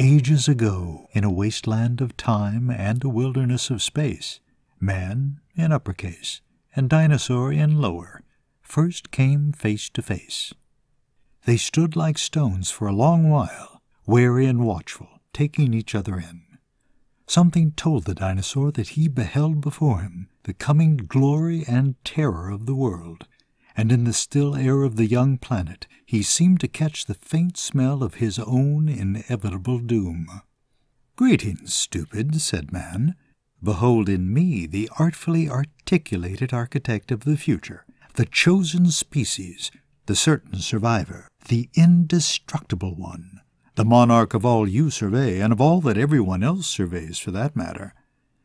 ages ago, in a wasteland of time and a wilderness of space, man, in uppercase, and dinosaur in lower, first came face to face. They stood like stones for a long while, wary and watchful, taking each other in. Something told the dinosaur that he beheld before him the coming glory and terror of the world, and in the still air of the young planet he seemed to catch the faint smell of his own inevitable doom. Greetings, stupid, said man. Behold in me the artfully articulated architect of the future, the chosen species, the certain survivor, the indestructible one, the monarch of all you survey, and of all that everyone else surveys for that matter.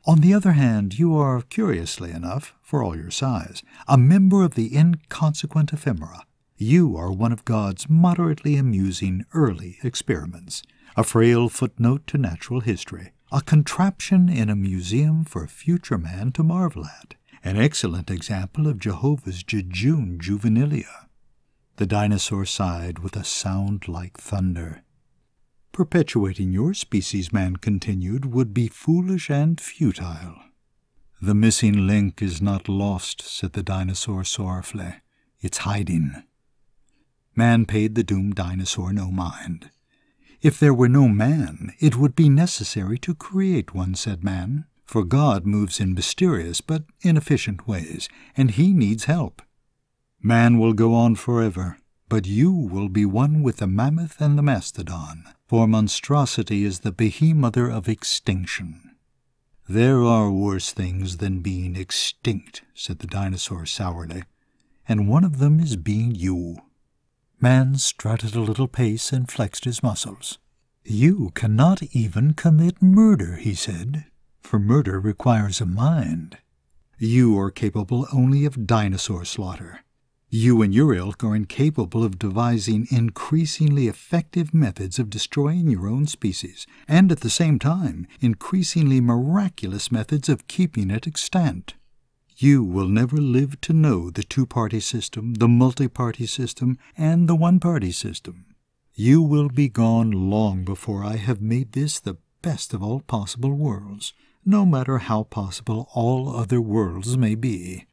On the other hand, you are, curiously enough, for all your size, a member of the inconsequent ephemera. You are one of God's moderately amusing early experiments, a frail footnote to natural history, a contraption in a museum for future man to marvel at, an excellent example of Jehovah's jejune juvenilia. The dinosaur sighed with a sound like thunder. Perpetuating your species, man continued, would be foolish and futile. The missing link is not lost, said the dinosaur sorrowfully. It's hiding. Man paid the doomed dinosaur no mind. If there were no man, it would be necessary to create one, said man, for God moves in mysterious but inefficient ways, and he needs help. Man will go on forever, but you will be one with the mammoth and the mastodon, for monstrosity is the behemother of extinction. There are worse things than being extinct, said the dinosaur sourly, and one of them is being you. Man strutted a little pace and flexed his muscles. You cannot even commit murder, he said, for murder requires a mind. You are capable only of dinosaur slaughter. You and your ilk are incapable of devising increasingly effective methods of destroying your own species, and at the same time, increasingly miraculous methods of keeping it extant. You will never live to know the two party system, the multi party system, and the one party system. You will be gone long before I have made this the best of all possible worlds, no matter how possible all other worlds may be.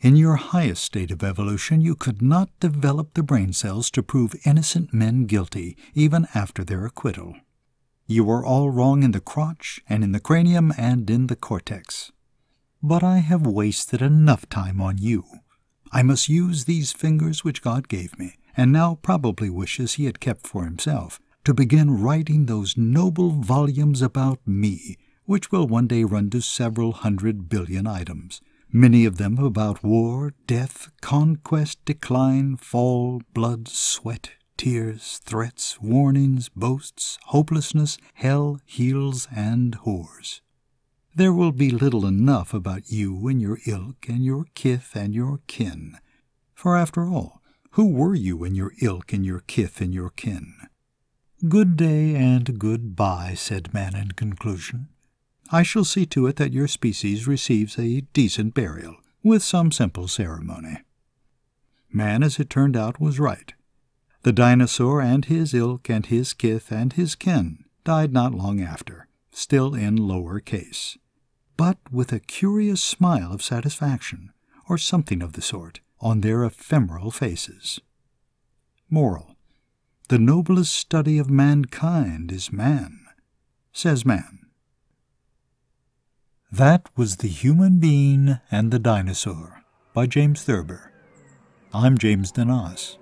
In your highest state of evolution, you could not develop the brain cells to prove innocent men guilty, even after their acquittal. You are all wrong in the crotch, and in the cranium, and in the cortex. But I have wasted enough time on you. I must use these fingers which God gave me, and now probably wishes he had kept for himself, to begin writing those noble volumes about me, which will one day run to several hundred billion items, many of them about war, death, conquest, decline, fall, blood, sweat, tears, threats, warnings, boasts, hopelessness, hell, heels, and whores there will be little enough about you and your ilk and your kith and your kin. For after all, who were you and your ilk and your kith and your kin? Good day and good bye, said man in conclusion. I shall see to it that your species receives a decent burial, with some simple ceremony. Man, as it turned out, was right. The dinosaur and his ilk and his kith and his kin died not long after, still in lower case but with a curious smile of satisfaction, or something of the sort, on their ephemeral faces. Moral. The noblest study of mankind is man, says man. That was The Human Being and the Dinosaur by James Thurber. I'm James Denas.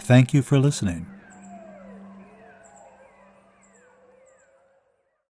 Thank you for listening.